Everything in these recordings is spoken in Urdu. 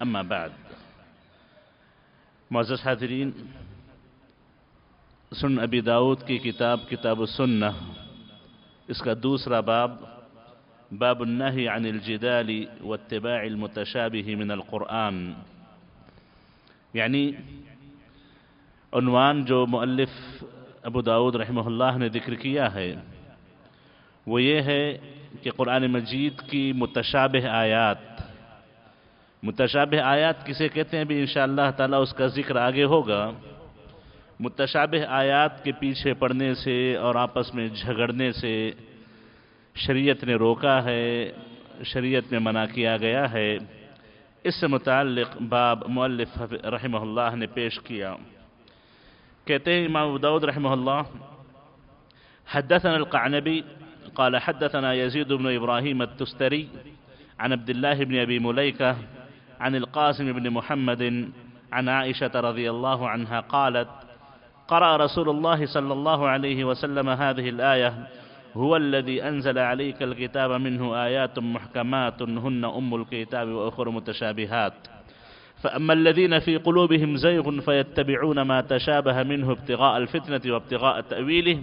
أما بعد. معزز حاضرین سن ابی داود کی کتاب کتاب السنہ اس کا دوسرا باب باب النهي عن الجدال واتباع المتشابه من القرآن. یعنی عنوان جو مؤلف ابو داود رحمہ اللہ نے ذکر کیا ہے وہ یہ ہے کہ قرآن مجید کی متشابہ آیات متشابہ آیات کسے کہتے ہیں بھی انشاءاللہ تعالی اس کا ذکر آگے ہوگا۔ متشابہ آیات کے پیچھے پڑنے سے اور آپس میں جھگڑنے سے شریعت نے روکا ہے، شریعت میں منع کیا گیا ہے۔ اس سے متعلق باب مؤلف رحمہ اللہ نے پیش کیا۔ کہتے ہیں امام داود رحمہ اللہ حدثنا القعنبی، قال حدثنا يزيد بن إبراهيم التستري عن عبد الله بن أبي مليكة عن القاسم بن محمد عن عائشة رضي الله عنها قالت قرأ رسول الله صلى الله عليه وسلم هذه الآية هو الذي أنزل عليك الكتاب منه آيات محكمات هن أم الكتاب وأخر متشابهات. فأما الذين في قلوبهم زيغ فيتبعون ما تشابه منه ابتغاء الفتنة وابتغاء تأويله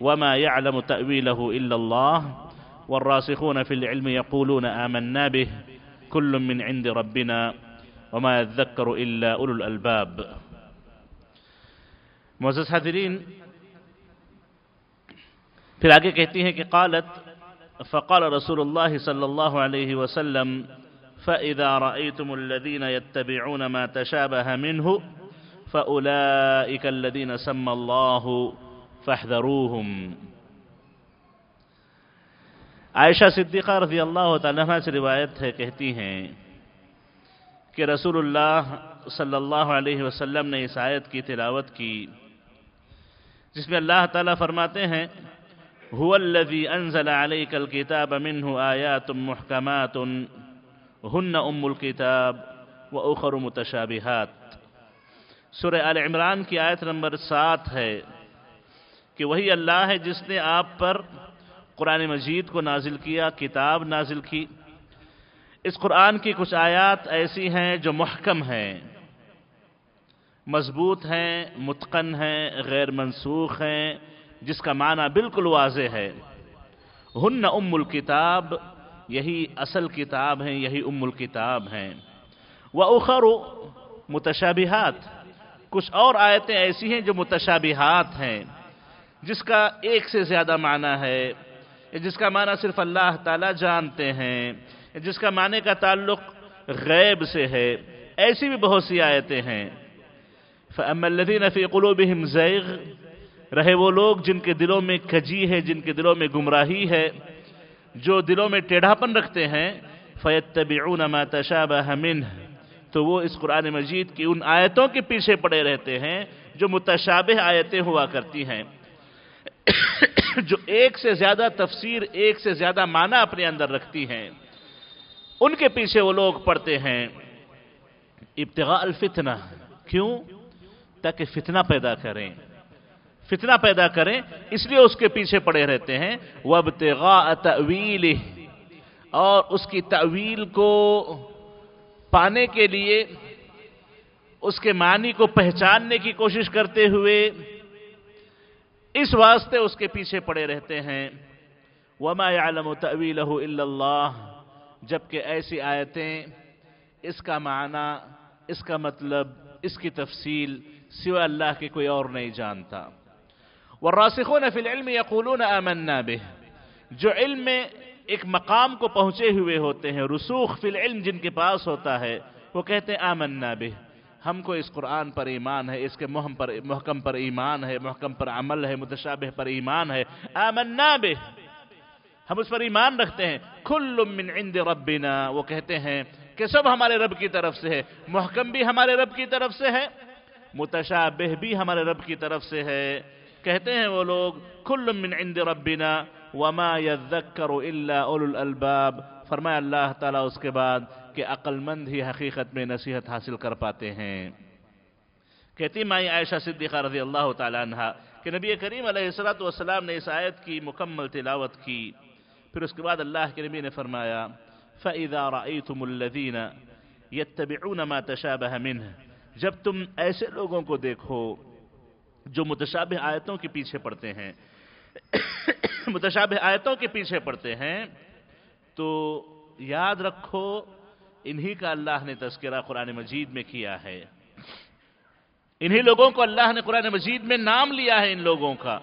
وما يعلم تأويله إلا الله. والراسخون في العلم يقولون آمنا به. كل من عند ربنا وما يذكر إلا أولو الألباب. معزز حاضرین پھر آگے کہتی ہیں کہ قالت فقال رسول الله صلى الله عليه وسلم فإذا رأيتم الذين يتبعون ما تشابه منه فأولئك الذين سمى الله فاحذروهم. عائشہ صدیقہ رضی اللہ تعالیٰ سے روایت ہے، کہتی ہیں کہ رسول اللہ صلی اللہ علیہ وسلم نے اس آیت کی تلاوت کی، جس میں اللہ تعالیٰ فرماتے ہیں، هو الذي أنزل عليك الكتاب منه آيات محكمات هن أم الكتاب وأخر متشابهات سورہ آل عمران کی آیت نمبر سات ہے کہ وہی اللہ ہے جس نے آپ پر قرآن مجید کو نازل کیا، کتاب نازل کی۔ اس قرآن کی کچھ آیات ایسی ہیں جو محکم ہیں، مضبوط ہیں، متقن ہیں، غیر منسوخ ہیں، جس کا معنی بالکل واضح ہے۔ ہن ام الکتاب، یہی اصل کتاب ہیں، یہی ام الکتاب ہیں۔ وہ اخر متشابہات، کچھ اور آیتیں ایسی ہیں جو متشابہات ہیں، جس کا ایک سے زیادہ معنی ہے۔ جس کا معنی صرف اللہ تعالی جانتے ہیں، جس کا معنی کا تعلق غیب سے ہے، ایسی بھی بہت سی آیتیں ہیں۔ فَأَمَّا الَّذِينَ فِي قُلُوبِهِمْ زَيْغ، رہے وہ لوگ جن کے دلوں میں کجی ہے، جن کے دلوں میں گمراہی ہے، جو دلوں میں ٹیڑھاپن رکھتے ہیں۔ فَيَتَّبِعُونَ مَا تَشَابَهَ مِنْهِ، تو وہ اس قرآن مجید کی ان آیتوں کے پیچھے پڑے رہتے ہیں جو متشابہ آیتیں ہوا کرتی ہیں۔ جو ایک سے زیادہ تفسیر، ایک سے زیادہ معنی اپنے اندر رکھتی ہیں۔ ان کے پیچھے وہ لوگ پڑھتے ہیں۔ ابتغاء الفتنہ، کیوں؟ تاکہ فتنہ پیدا کریں۔ فتنہ پیدا کریں، اس لیے اس کے پیچھے پڑے رہتے ہیں۔ وَابْتِغَاءَ تَأْوِيلِهِ اور اس کی تعویل کو پانے کے لیے، اس کے معنی کو پہچاننے کی کوشش کرتے ہوئے اس واسطے اس کے پیچھے پڑے رہتے ہیں۔ وَمَا يَعْلَمُ تَأْوِيلَهُ إِلَّا اللَّهِ، جبکہ ایسی آیتیں، اس کا معنی، اس کا مطلب اس کی تفصیل سوى اللہ کے کوئی اور نہیں جانتا۔ والراسخون فی العلم یقولون آمنا به، جو علم میں ایک مقام کو پہنچے ہوئے ہوتے ہیں، رسوخ فی العلم جن کے پاس ہوتا ہے، وہ کہتے ہیں آمنا به۔ ہم کو اس قرآن پر ایمان ہے، اس کے محکم پر محکم پر ایمان ہے، محکم پر عمل ہے، متشابہ پر ایمان ہے۔ آمنا به ہم اس پر ایمان رکھتے ہیں۔ کل من عند ربنا۔ وہ کہتے ہیں کہ سب ہمارے رب کی طرف سے ہے۔ محکم بھی ہمارے رب کی طرف سے ہے، متشابہ بھی ہمارے رب کی طرف سے ہے۔ کہتے ہیں وہ لوگ، کل من عند ربنا۔ وما يذكر الا اولو الالباب۔ فرمایا اللہ تعالیٰ اس کے بعد کہ عقل مند ہی حقیقت میں نصیحت حاصل کر پاتے ہیں۔ کہتی مائی عائشہ صدیقہ رضی اللہ تعالیٰ عنہ کہ نبی کریم علیہ السلام والسلام نے اس آیت کی مکمل تلاوت کی۔ پھر اس کے بعد اللہ کے نبی نے فرمایا، فَإِذَا رَأَيْتُمُ الَّذِينَ يَتَّبِعُونَ مَا تَشَابَهَ مِنْهِ، جب تم ایسے لوگوں کو دیکھو جو متشابہ آیتوں کے پیچھے پڑتے ہیں۔ متشابہ آیتوں کے پیچھے پڑتے ہیں، تو یاد رکھو انہی کا اللہ نے تذکرہ قرآن مجید میں کیا ہے۔ انہی لوگوں کو اللہ نے قرآن مجید میں نام لیا ہے ان لوگوں کا۔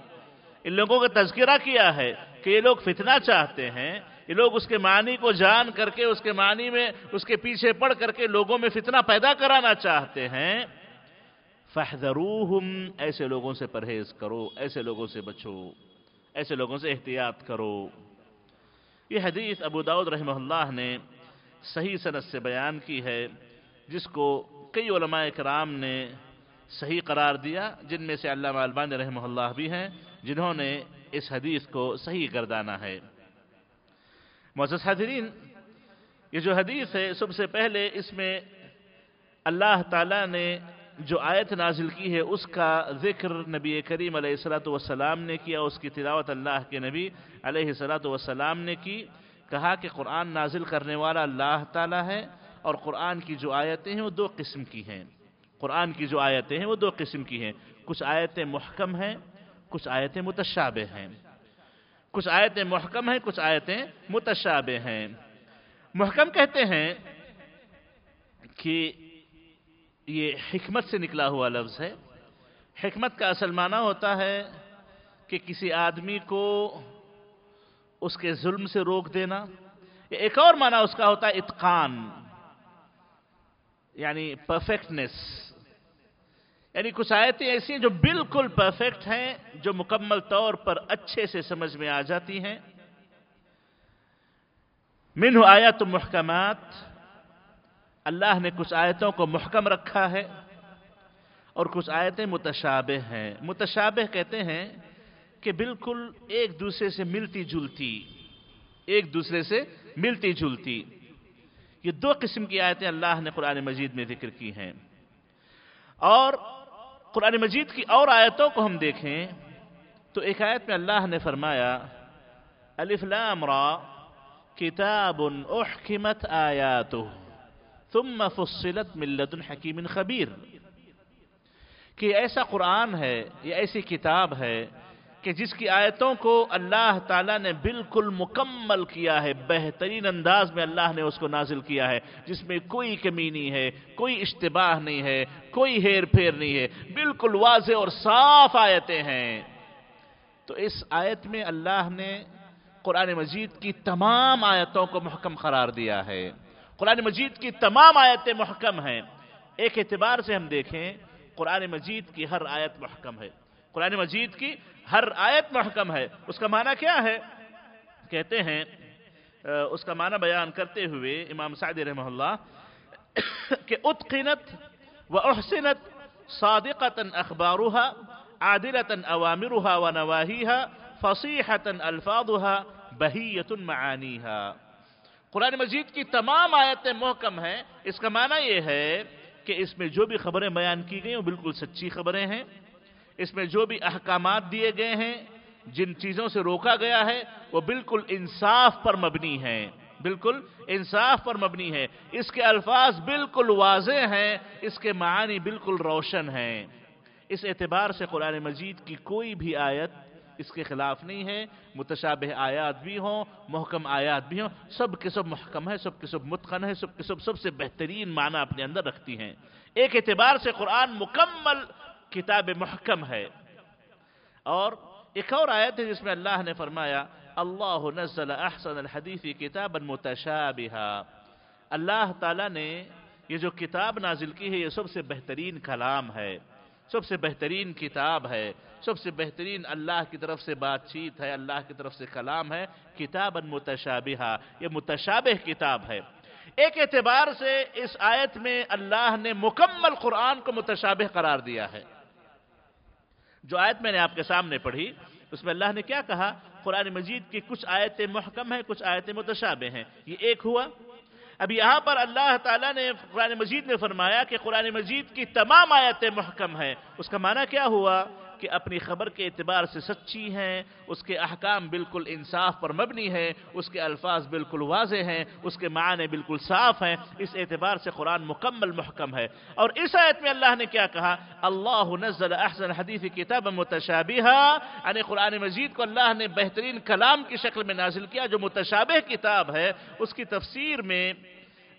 ان لوگوں کا تذکرہ کیا ہے کہ یہ لوگ فتنہ چاہتے ہیں۔ یہ لوگ اس کے معنی کو جان کر کے، اس کے معنی میں، اس کے پیچھے پڑھ کر کے لوگوں میں فتنہ پیدا کرانا چاہتے ہیں۔ فَحْذَرُوهُمْ ایسے لوگوں سے پرہیز کرو، ایسے لوگوں سے بچو، ایسے لوگوں سے احتیاط کرو۔ یہ حدیث ابو داود رحمہ اللہ نے صحیح صنعت سے بیان کی ہے، جس کو کئی علماء کرام نے صحیح قرار دیا، جن میں سے علامہ البانی رحمہ اللہ بھی ہیں، جنہوں نے اس حدیث کو صحیح گردانا ہے۔ معزز حاضرین، یہ جو حدیث ہے، سب سے پہلے اس میں اللہ تعالیٰ نے جو آیت نازل کی ہے، اس کا ذکر نبی کریم علیہ السلاۃ والسلام نے کیا، اس کی تلاوت اللہ کے نبی علیہ السلاۃ والسلام نے کی۔ کہا کہ قرآن نازل کرنے والا اللہ تعالیٰ ہے اور قرآن کی جو آیتیں ہیں وہ دو قسم کی ہیں۔ قرآن کی جو آیتیں ہیں وہ دو قسم کی ہیں۔ کچھ آیتیں محکم ہیں، کچھ آیتیں متشابہ ہیں۔ کچھ آیتیں محکم ہیں، کچھ آیتیں متشابہ ہیں۔ محکم کہتے ہیں کہ یہ حکمت سے نکلا ہوا لفظ ہے۔ حکمت کا اصل معنی ہوتا ہے کہ کسی آدمی کو اس کے ظلم سے روک دینا ایک اور معنی اس کا ہوتا ہے اتقان یعنی پرفیکٹنس یعنی کچھ آیتیں ایسی ہیں جو بالکل پرفیکٹ ہیں، جو مکمل طور پر اچھے سے سمجھ میں آ جاتی ہیں۔ منہ آیت محکمات، اللہ نے کچھ آیتوں کو محکم رکھا ہے اور کچھ آیتیں متشابہ ہیں۔ متشابہ کہتے ہیں کہ بالکل ایک دوسرے سے ملتی جلتی، ایک دوسرے سے ملتی جلتی۔ یہ دو قسم کی آیتیں اللہ نے قرآن مجید میں ذکر کی ہیں۔ اور قرآن مجید کی اور آیتوں کو ہم دیکھیں تو ایک آیت میں اللہ نے فرمایا، الف لام را، کتاب احکمت آیاتہ، ثم فصلت ملت الحکیم خبیر۔ کہ ایسا قرآن ہے یہ ایسی کتاب ہے کہ جس کی آیتوں کو اللہ تعالیٰ نے بالکل مکمل کیا ہے، بہترین انداز میں اللہ نے اس کو نازل کیا ہے، جس میں کوئی کمی نہیں ہے، کوئی اشتباہ نہیں ہے، کوئی ہیر پھیر نہیں ہے، بالکل واضح اور صاف آیتیں ہیں۔ تو اس آیت میں اللہ نے قرآن مجید کی تمام آیتوں کو محکم قرار دیا ہے۔ قرآن مجید کی تمام آیتیں محکم ہیں۔ ایک اعتبار سے ہم دیکھیں، قرآن مجید کی ہر آیت محکم ہے۔ قرآن مجید کی ہر آیت محکم ہے۔ اس کا معنی کیا ہے؟ کہتے ہیں اس کا معنی بیان کرتے ہوئے امام سعدی رحمہ اللہ کہ اتقنت و احسنت صادقتا اخبارها، عادلتا اوامرها ونواهيها فصيحة الفاظها بهية معانيها قرآن مجید کی تمام آیتیں محکم ہیں۔ اس کا معنی یہ ہے کہ اس میں جو بھی خبریں بیان کی گئی وہ بالکل سچی خبریں ہیں۔ اس میں جو بھی احکامات دیے گئے ہیں، جن چیزوں سے روکا گیا ہے، وہ بالکل انصاف پر مبنی ہیں۔ بالکل انصاف پر مبنی ہے اس کے الفاظ بالکل واضح ہیں، اس کے معانی بالکل روشن ہیں۔ اس اعتبار سے قرآن مجید کی کوئی بھی آیت اس کے خلاف نہیں ہے۔ متشابہ آیات بھی ہوں، محکم آیات بھی ہوں، سب کے سب محکم ہے سب کے سب متقن ہے سب کے سب سب سے بہترین معنی اپنے اندر رکھتی ہیں۔ ایک اعتبار سے قرآن مکمل کتاب محکم ہے۔ اور ایک اور آیت ہے جس میں اللہ نے فرمایا، اللہ نزل احسن الحدیث کتابا متشابہا. اللہ تعالیٰ نے یہ جو کتاب نازل کی ہے، یہ سب سے بہترین کلام ہے۔ سب سے بہترین کتاب ہے۔ سب سے بہترین اللہ کی طرف سے بات چیت ہے، اللہ کی طرف سے کلام ہے۔ کتاب متشابہ یہ متشابہ کتاب ہے۔ ایک اعتبار سے اس آیت میں اللہ نے مکمل قرآن کو متشابہ قرار دیا ہے۔ جو آیت میں نے آپ کے سامنے پڑھی، اس میں اللہ نے کیا کہا؟ قرآن مجید کی کچھ آیتیں محکم ہیں، کچھ آیتیں متشابہ ہیں۔ یہ ایک ہوا۔ اب یہاں پر اللہ تعالیٰ نے، قرآن مجید میں فرمایا کہ قرآن مجید کی تمام آیتیں محکم ہیں۔ اس کا معنی کیا ہوا؟ کہ اپنی خبر کے اعتبار سے سچی ہیں، اس کے احکام بالکل انصاف پر مبنی ہے اس کے الفاظ بالکل واضح ہیں، اس کے معنی بالکل صاف ہیں، اس اعتبار سے قرآن مکمل محکم ہے۔ اور اس آیت میں اللہ نے کیا کہا؟ اللہ نزل احسن حدیث کتاب متشابہ یعنی قرآن مجید کو اللہ نے بہترین کلام کی شکل میں نازل کیا، جو متشابہ کتاب ہے، اس کی تفسیر میں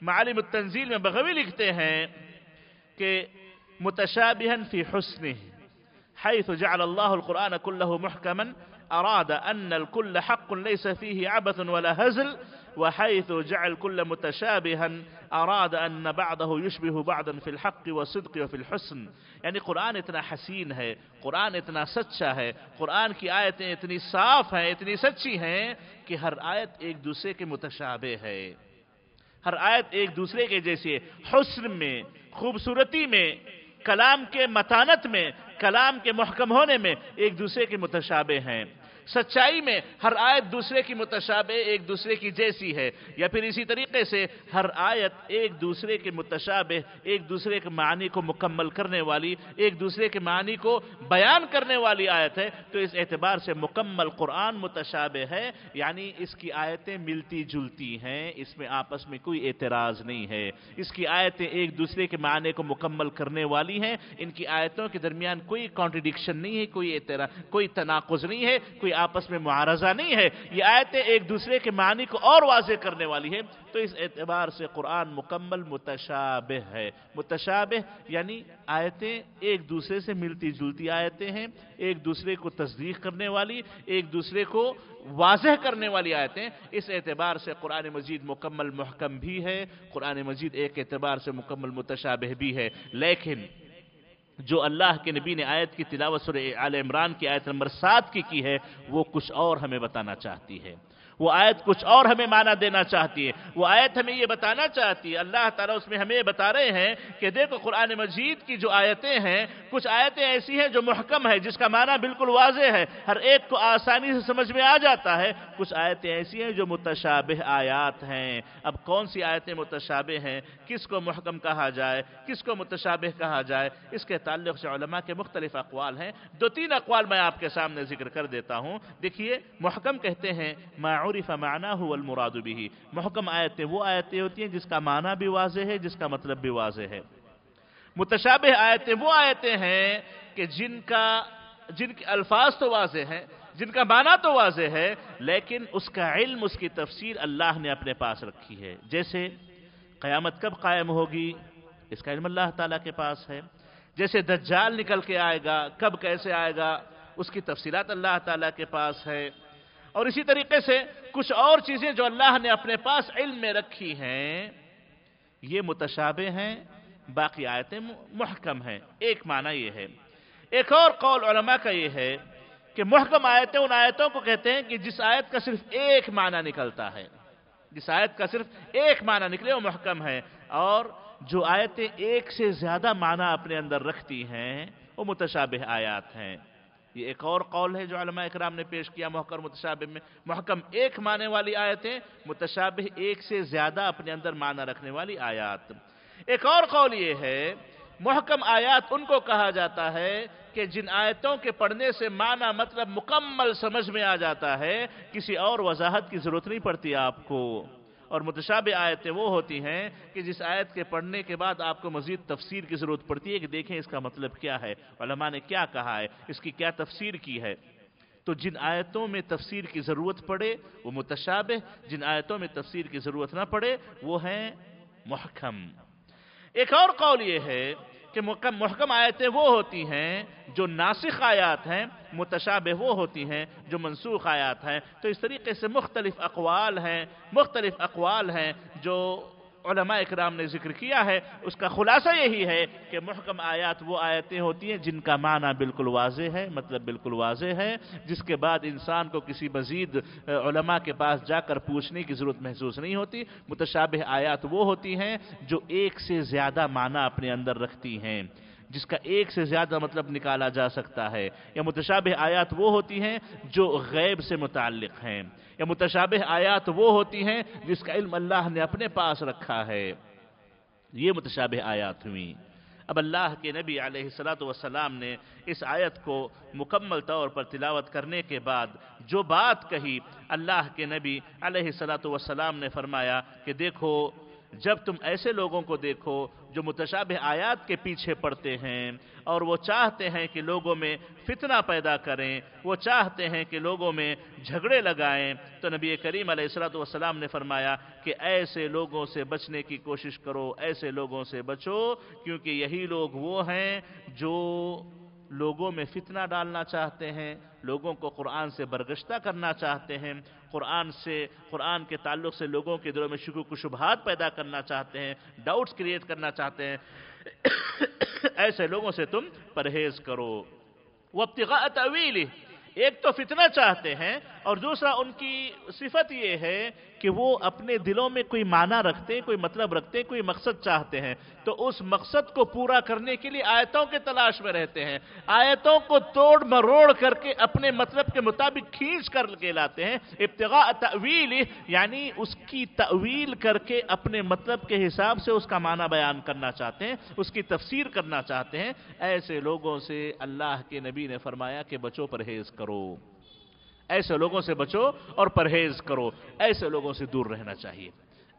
معالم التنزیل میں بغوی لکھتے ہیں کہ متشابہن فی حسنہ۔ حيث جعل الله القرآن كله محكما أراد أن الكل حق ليس فيه عبث ولا هزل وحيث جعل كل متشابها أراد أن بعضه يشبه بعضا في الحق والصدق وفي الحسن. يعني قرآن إتنا حسين ہے قرآن إتنا سچا ہے قرآن کی آیتیں اتنی صاف ہیں اتنی سچی ہیں کہ ہر آیت ایک دوسرے کے متشابہ ہے ہر آیت ایک دوسرے کے جیسے حسن میں خوبصورتی میں کلام کے متانت میں کلام کے محکم ہونے میں ایک دوسرے کے متشابہ ہیں۔ سچائی میں ہر آیت دوسرے کی متشابہ ایک دوسرے کی جیسی ہے، یا پھر اسی طریقے سے ہر آیت ایک دوسرے کے متشابہ، ایک دوسرے کے معنی کو مکمل کرنے والی، ایک دوسرے کے معنی کو بیان کرنے والی آیت ہے، تو اس اعتبار سے مکمل قرآن متشابہ ہے یعنی اس کی آیتیں ملتی جلتی ہیں، اس میں آپس میں کوئی اعتراض نہیں ہے۔ اس کی آیتیں ایک دوسرے کے معنی کو مکمل کرنے والی ہیں، ان کی آیتوں کے درمیان کوئی کانٹریڈکشن نہیں ہے، کوئی اعتراض، کوئی تناقض نہیں ہے، کوئی آپس میں معارضہ نہیں ہے، یہ آیتیں ایک دوسرے کے معنی کو اور واضح کرنے والی ہے تو اس اعتبار سے قرآن مکمل متشابہ ہے۔ متشابہ یعنی آیتیں ایک دوسرے سے ملتی جلتی آیتیں ہیں، ایک دوسرے کو تصدیق کرنے والی، ایک دوسرے کو واضح کرنے والی آیتیں۔ اس اعتبار سے قرآن مجید مکمل محکم بھی ہے، قرآن مجید ایک اعتبار سے مکمل متشابہ بھی ہے۔ لیکن جو اللہ کے نبی نے آیت کی تلاوت سورہ آل عمران کی آیت نمبر سات کی کی ہے، وہ کچھ اور ہمیں بتانا چاہتی ہے۔ وہ آیت کچھ اور ہمیں معنی دینا چاہتی ہے۔ وہ آیت ہمیں یہ بتانا چاہتی ہے، اللہ تعالیٰ اس میں ہمیں یہ بتا رہے ہیں کہ دیکھو قرآن مجید کی جو آیتیں ہیں، کچھ آیتیں ایسی ہیں جو محکم ہے جس کا معنی بالکل واضح ہے۔ ہر ایک کو آسانی سے سمجھ میں آ جاتا ہے۔ کچھ آیتیں ایسی ہیں جو متشابہ آیات ہیں۔ اب کون سی آیتیں متشابہ ہیں؟ کس کو محکم کہا جائے؟ کس کو متشابہ کہا جائے؟ اس کے تعلق سے علماء کے مختلف اقوال ہیں۔ دو تین اقوال میں آپ کے سامنے ذکر کر دیتا ہوں۔ دیکھیے، محکم کہتے ہیں عرف معناه المراد به۔ محکم آیتیں وہ آیتیں ہوتی ہیں جس کا معنی بھی واضح ہے، جس کا مطلب بھی واضح ہے۔ متشابہ آیتیں وہ آیتیں ہیں کہ جن کا، جن کے الفاظ تو واضح ہیں، جن کا معنی تو واضح ہے، لیکن اس کا علم، اس کی تفسیر اللہ نے اپنے پاس رکھی ہے۔ جیسے قیامت کب قائم ہوگی؟ اس کا علم اللہ تعالیٰ کے پاس ہے۔ جیسے دجال نکل کے آئے گا، کب کیسے آئے گا؟ اس کی تفصیلات اللہ تعالیٰ کے پاس ہے اور اسی طریقے سے کچھ اور چیزیں جو اللہ نے اپنے پاس علم میں رکھی ہیں، یہ متشابہ ہیں، باقی آیتیں محکم ہیں۔ ایک معنی یہ ہے۔ ایک اور قول علماء کا یہ ہے کہ محکم آیتیں ان آیتوں کو کہتے ہیں کہ جس آیت کا صرف ایک معنی نکلتا ہے۔ جس آیت کا صرف ایک معنی نکلے وہ محکم ہے۔ اور جو آیتیں ایک سے زیادہ معنی اپنے اندر رکھتی ہیں، وہ متشابہ آیات ہیں۔ یہ ایک اور قول ہے جو علماء اکرام نے پیش کیا محکم متشابہ میں۔ محکم ایک معنی والی آیتیں، متشابہ ایک سے زیادہ اپنے اندر معنی رکھنے والی آیات۔ ایک اور قول یہ ہے، محکم آیات ان کو کہا جاتا ہے کہ جن آیتوں کے پڑھنے سے معنی مطلب مکمل سمجھ میں آ جاتا ہے، کسی اور وضاحت کی ضرورت نہیں پڑتی آپ کو۔ اور متشابہ آیتیں وہ ہوتی ہیں کہ جس آیت کے پڑھنے کے بعد آپ کو مزید تفسیر کی ضرورت پڑتی ہے کہ دیکھیں اس کا مطلب کیا ہے، علماء نے کیا کہا ہے، اس کی کیا تفسیر کی ہے۔ تو جن آیتوں میں تفسیر کی ضرورت پڑے، وہ متشابہ، جن آیتوں میں تفسیر کی ضرورت نہ پڑے، وہ ہیں محکم۔ ایک اور قول یہ ہے کہ محکم آیتیں وہ ہوتی ہیں جو ناسخ آیات ہیں، متشابہ وہ ہوتی ہیں جو منسوخ آیات ہیں۔ تو اس طریقے سے مختلف اقوال ہیں، مختلف اقوال ہیں جو علماء اکرام نے ذکر کیا ہے، اس کا خلاصہ یہی ہے کہ محکم آیات وہ آیتیں ہوتی ہیں جن کا معنی بالکل واضح ہے مطلب بالکل واضح ہے، جس کے بعد انسان کو کسی مزید علماء کے پاس جا کر پوچھنے کی ضرورت محسوس نہیں ہوتی۔ متشابہ آیات وہ ہوتی ہیں جو ایک سے زیادہ معنی اپنے اندر رکھتی ہیں۔ جس کا ایک سے زیادہ مطلب نکالا جا سکتا ہے یا متشابہ آیات وہ ہوتی ہیں جو غیب سے متعلق ہیں یا متشابہ آیات وہ ہوتی ہیں جس کا علم اللہ نے اپنے پاس رکھا ہے۔ یہ متشابہ آیات ہوئی اب اللہ کے نبی علیہ السلاۃ والسلام نے اس آیت کو مکمل طور پر تلاوت کرنے کے بعد جو بات کہی، اللہ کے نبی علیہ السلاۃ والسلام نے فرمایا کہ دیکھو، جب تم ایسے لوگوں کو دیکھو جو متشابہ آیات کے پیچھے پڑتے ہیں اور وہ چاہتے ہیں کہ لوگوں میں فتنہ پیدا کریں، وہ چاہتے ہیں کہ لوگوں میں جھگڑے لگائیں۔ تو نبی کریم علیہ السلاۃ والسلام نے فرمایا کہ ایسے لوگوں سے بچنے کی کوشش کرو، ایسے لوگوں سے بچو، کیونکہ یہی لوگ وہ ہیں جو لوگوں میں فتنہ ڈالنا چاہتے ہیں، لوگوں کو قرآن سے برگشتہ کرنا چاہتے ہیں، قرآن سے، قرآن کے تعلق سے لوگوں کے دلوں میں شکوک و شبہات پیدا کرنا چاہتے ہیں ڈاؤٹس کریٹ کرنا چاہتے ہیں۔ ایسے لوگوں سے تم پرہیز کرو۔ وہ ابتغاء تعویلی ایک تو فتنہ چاہتے ہیں اور دوسرا، ان کی صفت یہ ہے کہ وہ اپنے دلوں میں کوئی معنی رکھتے ہیں کوئی مطلب رکھتے ہیں کوئی مقصد چاہتے ہیں۔ تو اس مقصد کو پورا کرنے کے لیے آیتوں کے تلاش میں رہتے ہیں۔ آیتوں کو توڑ مروڑ کر کے اپنے مطلب کے مطابق کھینچ کر کے لاتے ہیں۔ ابتغاء تعویل یعنی اس کی تعویل کر کے اپنے مطلب کے حساب سے اس کا معنی بیان کرنا چاہتے ہیں، اس کی تفسیر کرنا چاہتے ہیں۔ ایسے لوگوں سے اللہ کے نبی نے فرمایا کہ بچوں پرہیز کرو۔ ایسے لوگوں سے بچو اور پرہیز کرو۔ ایسے لوگوں سے دور رہنا چاہیے۔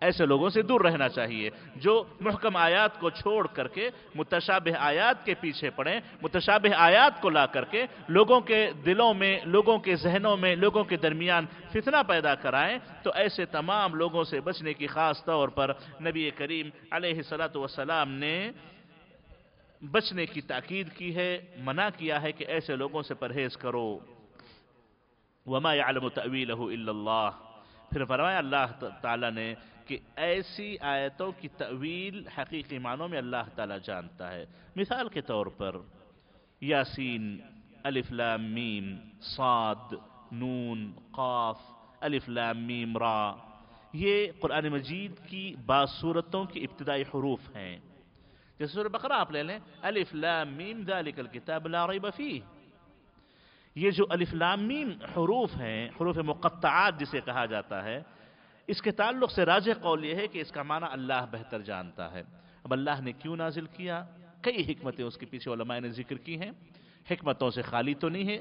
ایسے لوگوں سے دور رہنا چاہیے جو محکم آیات کو چھوڑ کر کے متشابہ آیات کے پیچھے پڑیں، متشابہ آیات کو لا کر کے لوگوں کے دلوں میں، لوگوں کے ذہنوں میں، لوگوں کے درمیان فتنہ پیدا کرائیں تو ایسے تمام لوگوں سے بچنے کی خاص طور پر نبی کریم علیہ صلاۃ وسلام نے بچنے کی تاکید کی ہے، منع کیا ہے کہ ایسے لوگوں سے پرہیز کرو۔ وما يعلم تأويله إلا اللہ پھر فرمایا اللہ تعالیٰ نے کہ ایسی آیتوں کی تعویل حقیقی معنوں میں اللہ تعالیٰ جانتا ہے۔ مثال کے طور پر یاسین، الف لام میم، صاد، نون، قاف، الف لام میم، را۔ یہ قرآن مجید کی بعض صورتوں کی ابتدائی حروف ہیں۔ جیسے سورہ بقرہ آپ لے لیں۔ الف لام میم، ذالک الكتاب لا ریب فیہ۔ یہ جو الفلامیم حروف ہیں، حروف مقطعات جسے کہا جاتا ہے، اس کے تعلق سے راج قول یہ ہے کہ اس کا معنی اللہ بہتر جانتا ہے۔ اب اللہ نے کیوں نازل کیا؟ کئی حکمتیں اس کے پیچھے علماء نے ذکر کی ہیں۔ حکمتوں سے خالی تو نہیں ہے،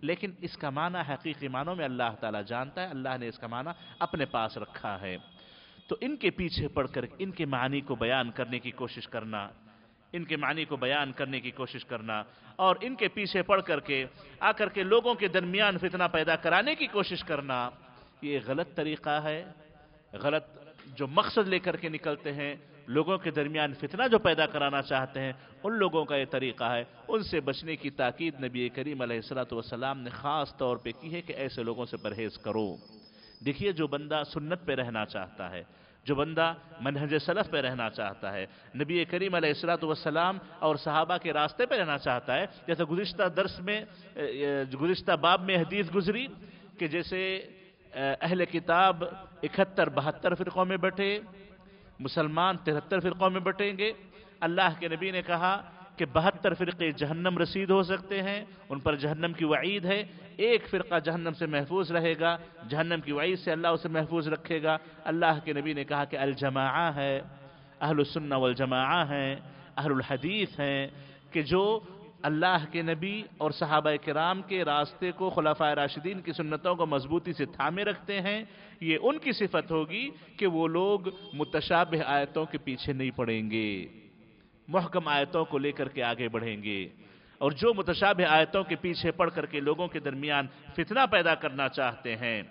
لیکن اس کا معنی حقیقی معنوں میں اللہ تعالیٰ جانتا ہے، اللہ نے اس کا معنی اپنے پاس رکھا ہے۔ تو ان کے پیچھے پڑھ کر، ان کے معنی کو بیان کرنے کی کوشش کرنا ان کے معنی کو بیان کرنے کی کوشش کرنا اور ان کے پیچھے پڑھ کر کے آ کر کے لوگوں کے درمیان فتنہ پیدا کرانے کی کوشش کرنا، یہ غلط طریقہ ہے۔ غلط جو مقصد لے کر کے نکلتے ہیں، لوگوں کے درمیان فتنہ جو پیدا کرانا چاہتے ہیں، ان لوگوں کا یہ طریقہ ہے۔ ان سے بچنے کی تاکید نبی کریم علیہ السلاۃ والسلام نے خاص طور پہ کی ہے کہ ایسے لوگوں سے پرہیز کرو۔ دیکھیے جو بندہ سنت پہ رہنا چاہتا ہے جو بندہ منہج سلف پہ رہنا چاہتا ہے۔ نبی کریم علیہ السلاۃ والسلام اور صحابہ کے راستے پہ رہنا چاہتا ہے۔ جیسے گزشتہ درس میں، گزشتہ باب میں حدیث گزری کہ جیسے، اہل کتاب اکہتر بہتر فرقوں میں بٹے مسلمان تہتر فرقوں میں بٹیں گے۔ اللہ کے نبی نے کہا کہ بہتر فرقے جہنم رسید ہو سکتے ہیں، ان پر جہنم کی وعید ہے۔ ایک فرقہ جہنم سے محفوظ رہے گا، جہنم کی وعید سے اللہ اسے محفوظ رکھے گا۔ اللہ کے نبی نے کہا کہ الجماعہ ہے، اہل السنہ والجماعہ ہیں، اہل الحدیث ہیں، کہ جو اللہ کے نبی اور صحابہ کرام کے راستے کو خلافہ راشدین کی سنتوں کو مضبوطی سے تھامے رکھتے ہیں، یہ ان کی صفت ہوگی کہ وہ لوگ متشابہ آیتوں کے پیچھے نہیں پڑیں گے۔ محکم آیتوں کو لے کر کے آگے بڑھیں گے۔ اور جو متشابہ آیتوں کے پیچھے پڑھ کر کے لوگوں کے درمیان فتنہ پیدا کرنا چاہتے ہیں،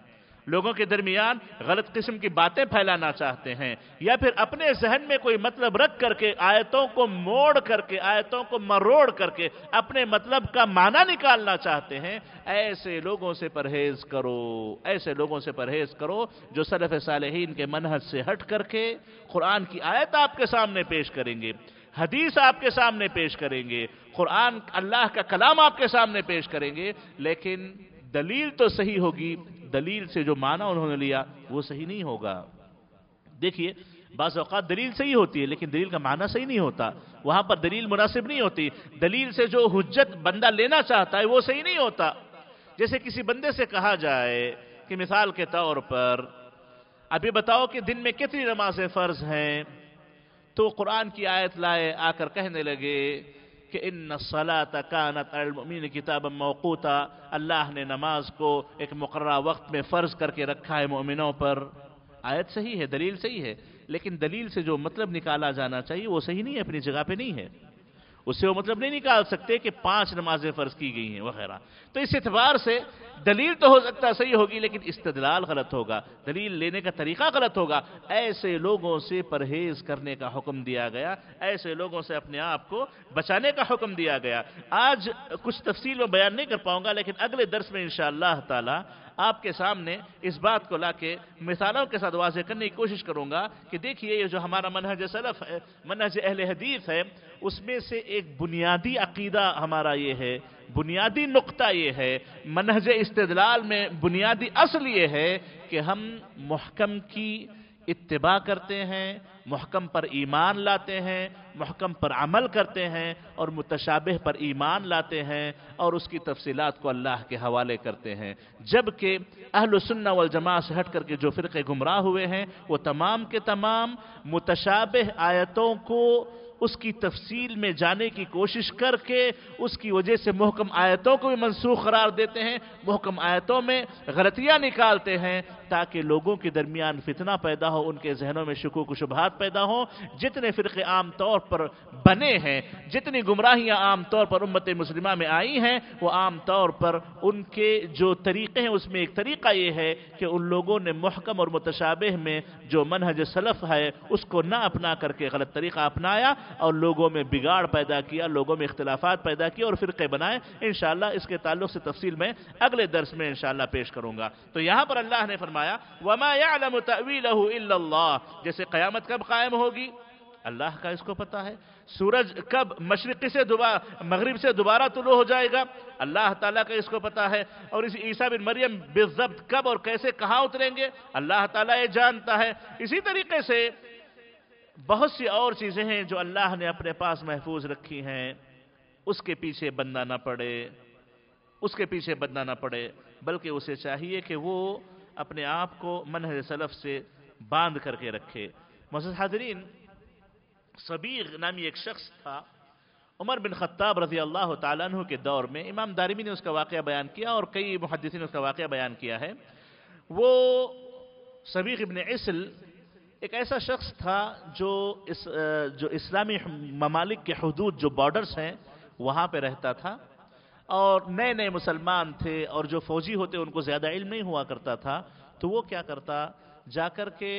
لوگوں کے درمیان غلط قسم کی باتیں پھیلانا چاہتے ہیں، یا پھر اپنے ذہن میں کوئی مطلب رکھ کر کے آیتوں کو موڑ کر کے، آیتوں کو مروڑ کر کے اپنے مطلب کا معنی نکالنا چاہتے ہیں، ایسے لوگوں سے پرہیز کرو، ایسے لوگوں سے پرہیز کرو جو صرف صالحین کے منحج سے ہٹ کر کے قرآن کی آیت آپ کے سامنے پیش کریں گے۔ حدیث آپ کے سامنے پیش کریں گے، قرآن اللہ کا کلام آپ کے سامنے پیش کریں گے، لیکن دلیل تو صحیح ہوگی، دلیل سے جو معنی انہوں نے لیا وہ صحیح نہیں ہوگا۔ دیکھیے، بعض اوقات دلیل صحیح ہوتی ہے، لیکن دلیل کا معنی صحیح نہیں ہوتا۔ وہاں پر دلیل مناسب نہیں ہوتی۔ دلیل سے جو حجت بندہ لینا چاہتا ہے وہ صحیح نہیں ہوتا۔ جیسے کسی بندے سے کہا جائے کہ مثال کے طور پر، ابھی بتاؤ کہ دن میں کتنی نمازیں فرض ہیں؟ تو قرآن کی آیت لائے، آ کر کہنے لگے کہ ان کانت المؤمن کتاب موقوتا، اللہ نے نماز کو ایک مقررہ وقت میں فرض کر کے رکھا ہے مومنوں پر۔ آیت صحیح ہے، دلیل صحیح ہے، لیکن دلیل سے جو مطلب نکالا جانا چاہیے، وہ صحیح نہیں ہے، اپنی جگہ پہ نہیں ہے۔ اس سے وہ مطلب نہیں نکال سکتے کہ پانچ نمازیں فرض کی گئی ہیں وغیرہ۔ تو اس اعتبار سے دلیل تو ہو سکتا صحیح ہوگی، لیکن استدلال غلط ہوگا، دلیل لینے کا طریقہ غلط ہوگا۔ ایسے لوگوں سے پرہیز کرنے کا حکم دیا گیا، ایسے لوگوں سے اپنے آپ کو بچانے کا حکم دیا گیا۔ آج کچھ تفصیل میں بیان نہیں کر پاؤں گا، لیکن اگلے درس میں انشاءاللہ تعالی آپ کے سامنے اس بات کو لا کے مثالوں کے ساتھ واضح کرنے کی کوشش کروں گا کہ دیکھیے یہ جو ہمارا منہج سلف ہے، منہج اہل حدیث ہے، اس میں سے ایک بنیادی عقیدہ ہمارا یہ ہے، بنیادی نقطہ یہ ہے، منہج استدلال میں بنیادی اصل یہ ہے کہ ہم محکم کی اتباع کرتے ہیں، محکم پر ایمان لاتے ہیں، محکم پر عمل کرتے ہیں اور متشابہ پر ایمان لاتے ہیں اور اس کی تفصیلات کو اللہ کے حوالے کرتے ہیں۔ جبکہ اہل سنہ والجماع سے ہٹ کر کے جو فرقے گمراہ ہوئے ہیں، وہ تمام کے تمام متشابہ آیتوں کو اس کی تفصیل میں جانے کی کوشش کر کے اس کی وجہ سے محکم آیتوں کو بھی منسوخ قرار دیتے ہیں، محکم آیتوں میں غلطیاں نکالتے ہیں تاکہ لوگوں کے درمیان فتنہ پیدا ہو، ان کے ذہنوں میں شکوک و شبہات پیدا ہوں۔ جتنے فرقے عام طور پر بنے ہیں، جتنی گمراہیاں عام طور پر امت مسلمہ میں آئی ہیں، وہ عام طور پر ان کے جو طریقے ہیں، اس میں ایک طریقہ یہ ہے کہ ان لوگوں نے محکم اور متشابہ میں جو منہج سلف ہے، اس کو نہ اپنا کر کے غلط طریقہ اپنایا۔ اور لوگوں میں بگاڑ پیدا کیا، لوگوں میں اختلافات پیدا کیا اور فرقے بنائے۔ انشاءاللہ اس کے تعلق سے تفصیل میں اگلے درس میں انشاءاللہ پیش کروں گا۔ تو یہاں پر اللہ نے فرمایا، وما يعلم تأويله الا اللہ جیسے قیامت کب قائم ہوگی؟ اللہ کا اس کو پتا ہے۔ سورج کب مشرقی سے دوبارہ، مغرب سے دوبارہ طلوع ہو جائے گا؟ اللہ تعالیٰ کا اس کو پتا ہے۔ اور اس عیسیٰ بن مریم بالضبط کب اور کیسے کہاں اتریں گے؟ اللہ تعالیٰ یہ جانتا ہے۔ اسی طریقے سے بہت سی اور چیزیں ہیں جو اللہ نے اپنے پاس محفوظ رکھی ہیں۔ اس کے پیچھے بندہ نہ پڑے۔ اس کے پیچھے بندہ نہ پڑے۔ بلکہ اسے چاہیے کہ وہ اپنے آپ کو منہ سلف سے باندھ کر کے رکھے۔ محسوس حاضرین، صبیغ نامی ایک شخص تھا، عمر بن خطاب رضی اللہ تعالیٰ عنہ کے دور میں۔ امام دارمی نے اس کا واقعہ بیان کیا اور کئی محدثین نے اس کا واقعہ بیان کیا ہے۔ وہ صبیغ ابن عسل ایک ایسا شخص تھا جو اس جو اسلامی ممالک کے حدود، جو بارڈرز ہیں، وہاں پہ رہتا تھا اور نئے نئے مسلمان تھے اور جو فوجی ہوتے ان کو زیادہ علم نہیں ہوا کرتا تھا، تو وہ کیا کرتا، جا کر کے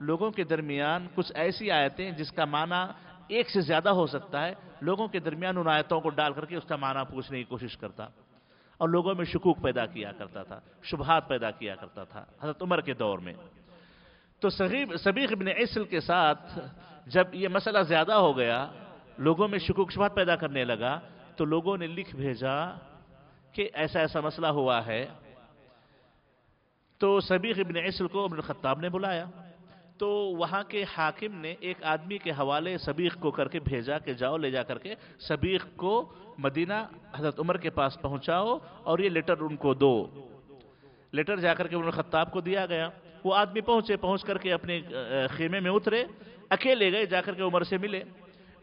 لوگوں کے درمیان کچھ ایسی آیتیں جس کا معنی ایک سے زیادہ ہو سکتا ہے، لوگوں کے درمیان ان آیتوں کو ڈال کر کے اس کا معنی پوچھنے کی کوشش کرتا اور لوگوں میں شکوک پیدا کیا کرتا تھا، شبہات پیدا کیا کرتا تھا حضرت عمر کے دور میں۔ تو سبیق ابن عسل کے ساتھ جب یہ مسئلہ زیادہ ہو گیا، لوگوں میں شکوک شبہات پیدا کرنے لگا، تو لوگوں نے لکھ بھیجا کہ ایسا ایسا مسئلہ ہوا ہے۔ تو سبیق ابن عسل کو ابن خطاب نے بلایا۔ تو وہاں کے حاکم نے ایک آدمی کے حوالے سبیق کو کر کے بھیجا کہ جاؤ لے جا کر کے سبیق کو مدینہ حضرت عمر کے پاس پہنچاؤ اور یہ لیٹر ان کو دو۔ لیٹر جا کر کے ابن خطاب کو دیا گیا۔ وہ آدمی پہنچے، پہنچ کر کے اپنے خیمے میں اترے، اکیلے گئے، جا کر کے عمر سے ملے۔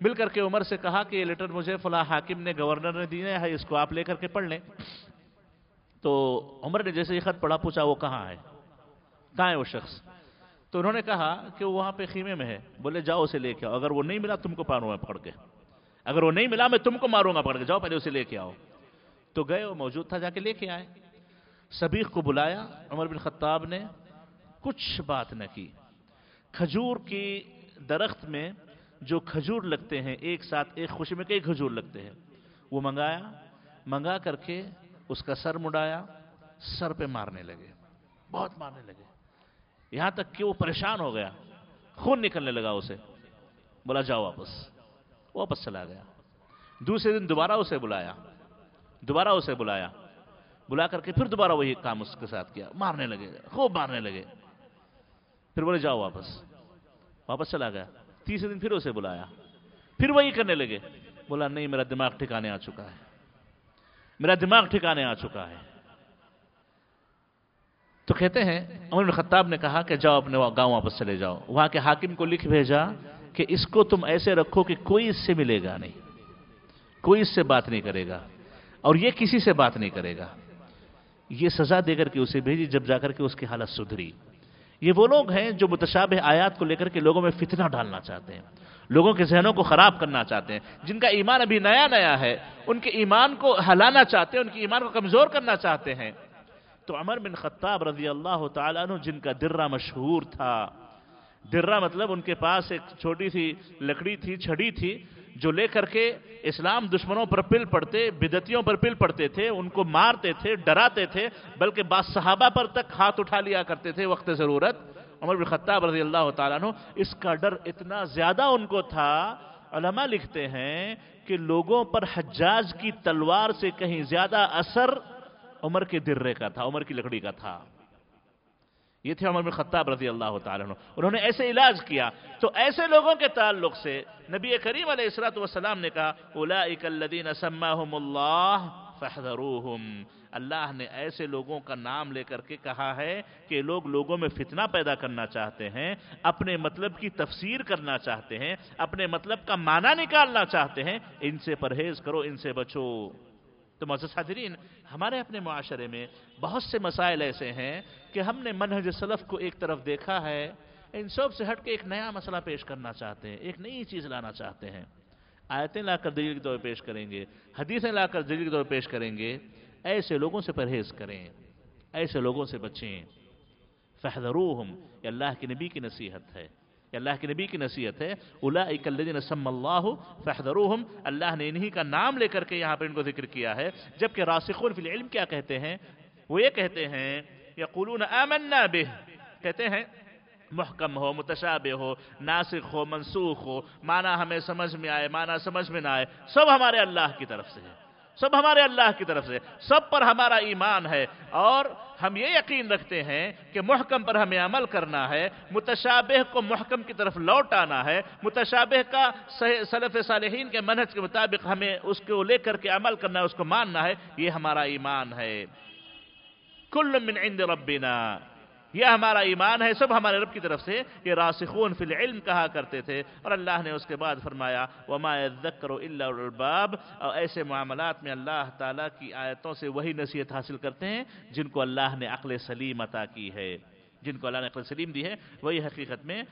مل کر کے عمر سے کہا کہ یہ لیٹر مجھے فلاں حاکم نے، گورنر نے دیے ہے اس کو آپ لے کر کے پڑھ لیں۔ تو عمر نے جیسے یہ خط پڑھا، پوچھا وہ کہاں ہے؟ کہاں ہے وہ شخص؟ تو انہوں نے کہا کہ وہ وہاں پہ خیمے میں ہے۔ بولے، جاؤ اسے لے کے آؤ۔ اگر وہ نہیں ملا، تم کو پاروں میں پکڑ کے۔ اگر وہ نہیں ملا، میں تم کو ماروں گا پکڑ کے۔ جاؤ پہلے اسے لے کے آؤ۔ تو گئے وہ موجود تھا، جا کے لے کے آئے۔ سبیق کو بلایا۔ عمر بل خطاب نے کچھ بات نہ کی۔ کھجور کی درخت میں جو کھجور لگتے ہیں، ایک ساتھ ایک خوشی میں کئی کھجور لگتے ہیں۔ وہ منگایا، منگا کر کے اس کا سر مڑایا، سر پہ مارنے لگے۔ بہت مارنے لگے۔ یہاں تک کہ وہ پریشان ہو گیا۔ خون نکلنے لگا اسے۔ بولا، جاؤ واپس۔ واپس چلا گیا۔ دوسرے دن دوبارہ اسے بلایا۔ دوبارہ اسے بلایا۔ بلا کر کے پھر دوبارہ وہی کام اس کے ساتھ کیا۔ مارنے لگے۔ خوب مارنے لگے۔ پھر بولے جاؤ واپس۔ واپس چلا گیا۔ تیسرے دن پھر اسے بلایا۔ پھر وہی کرنے لگے۔ بولا نہیں، میرا دماغ ٹھکانے آ چکا ہے۔ میرا دماغ ٹھکانے آ چکا ہے۔ تو کہتے ہیں، عمر بن خطاب نے کہا کہ جاؤ اپنے گاؤں واپس چلے جاؤ۔ وہاں کے حاکم کو لکھ بھیجا کہ اس کو تم ایسے رکھو کہ کوئی اس سے ملے گا نہیں۔ کوئی اس سے بات نہیں کرے گا۔ اور یہ کسی سے بات نہیں کرے گا۔ یہ سزا دے کر کے اسے بھیجی، جب جا کر کے اس کی حالت سدھری۔ یہ وہ لوگ ہیں جو متشابہ آیات کو لے کر کے لوگوں میں فتنہ ڈالنا چاہتے ہیں، لوگوں کے ذہنوں کو خراب کرنا چاہتے ہیں۔ جن کا ایمان ابھی نیا نیا ہے، ان کے ایمان کو ہلانا چاہتے ہیں، ان کے ایمان کو کمزور کرنا چاہتے ہیں۔ تو عمر بن خطاب رضی اللہ تعالیٰ عنہ، جن کا درہ مشہور تھا، درہ مطلب ان کے پاس ایک چھوٹی سی لکڑی تھی، چھڑی تھی جو لے کر کے اسلام دشمنوں پر پل پڑتے بدتیوں پر پل پڑتے تھے، ان کو مارتے تھے، ڈراتے تھے، بلکہ بعض صحابہ پر تک ہاتھ اٹھا لیا کرتے تھے وقت ضرورت۔ عمر بن خطاب رضی اللہ تعالیٰ عنہ، اس کا ڈر اتنا زیادہ ان کو تھا، علماء لکھتے ہیں کہ لوگوں پر حجاز کی تلوار سے کہیں زیادہ اثر عمر کے درے کا تھا، عمر کی لکڑی کا تھا۔ یہ تھے عمر بن خطاب رضی اللہ تعالیٰ عنہ۔ انہوں نے ایسے علاج کیا۔ تو ایسے لوگوں کے تعلق سے نبی کریم علیہ السلام نے کہا اولئک الذین سمہم اللہ فحضروہم اللہ نے ایسے لوگوں کا نام لے کر کے کہا ہے کہ لوگ لوگوں میں فتنہ پیدا کرنا چاہتے ہیں، اپنے مطلب کی تفسیر کرنا چاہتے ہیں، اپنے مطلب کا معنی نکالنا چاہتے ہیں۔ ان سے پرہیز کرو، ان سے بچو۔ تو معزز حاضرین ہمارے اپنے معاشرے میں بہت سے مسائل ایسے ہیں کہ ہم نے منہج سلف کو ایک طرف دیکھا ہے، ان سب سے ہٹ کے ایک نیا مسئلہ پیش کرنا چاہتے ہیں، ایک نئی چیز لانا چاہتے ہیں۔ آیتیں لا کر دلیل کے طور پیش کریں گے، حدیثیں لا کر دلیل کے طور پیش کریں گے۔ ایسے لوگوں سے پرہیز کریں، ایسے لوگوں سے بچیں۔ فحضروہم یہ اللہ کے نبی کی نصیحت ہے۔ یہ اللہ کے نبی کی نصیحت ہے اولئک الذین سم اللہ فاحذروہم، اللہ نے انہی کا نام لے کر کے یہاں پر ان کو ذکر کیا ہے۔ جبکہ راسخون فی العلم کیا کہتے ہیں؟ وہ یہ کہتے ہیں، یقولون آمنا به کہتے ہیں، محکم ہو، متشابہ ہو، ناسخ ہو، منسوخ ہو، معنی ہمیں سمجھ میں آئے، معنی سمجھ میں نہ آئے، سب ہمارے اللہ کی طرف سے ہے۔ سب ہمارے اللہ کی طرف سے، سب پر ہمارا ایمان ہے۔ اور ہم یہ یقین رکھتے ہیں کہ محکم پر ہمیں عمل کرنا ہے، متشابہ کو محکم کی طرف لوٹ آنا ہے۔ متشابہ کا صلف صالحین کے منحج کے مطابق ہمیں اس کو لے کر کے عمل کرنا ہے، اس کو ماننا ہے، یہ ہمارا ایمان ہے۔ کل من عند ربنا۔ یہ ہمارا ایمان ہے، سب ہمارے رب کی طرف سے یہ راسخون فی العلم کہا کرتے تھے۔ اور اللہ نے اس کے بعد فرمایا، وما يذكر الا الباب اور ایسے معاملات میں اللہ تعالیٰ کی آیتوں سے وہی نصیحت حاصل کرتے ہیں جن کو اللہ نے عقل سلیم عطا کی ہے۔ جن کو اللہ نے عقل سلیم دی ہے، وہی حقیقت میں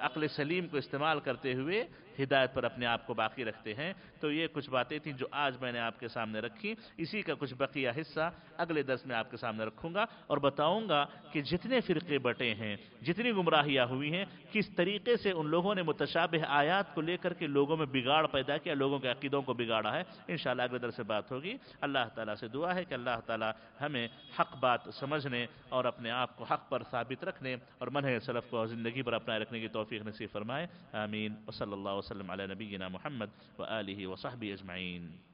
عقل سلیم کو استعمال کرتے ہوئے ہدایت پر اپنے آپ کو باقی رکھتے ہیں۔ تو یہ کچھ باتیں تھیں جو آج میں نے آپ کے سامنے رکھی۔ اسی کا کچھ بقیہ حصہ اگلے درس میں آپ کے سامنے رکھوں گا اور بتاؤں گا کہ جتنے فرقے بٹے ہیں، جتنی گمراہیاں ہوئی ہیں، کس طریقے سے ان لوگوں نے متشابہ آیات کو لے کر کے لوگوں میں بگاڑ پیدا کیا، لوگوں کے عقیدوں کو بگاڑا ہے۔ انشاءاللہ اگلے درس سے بات ہوگی۔ اللہ تعالیٰ سے دعا ہے کہ اللہ تعالیٰ ہمیں حق بات سمجھنے اور اپنے آپ کو حق پر ثابت رکھنے اور منہ سلف کو زندگی پر اپنائے رکھنے کی توفیق نصیب فرمائے۔ آمین۔ صلی اللہ وسلم۔ وسلم على نبينا محمد وآله وصحبه أجمعين.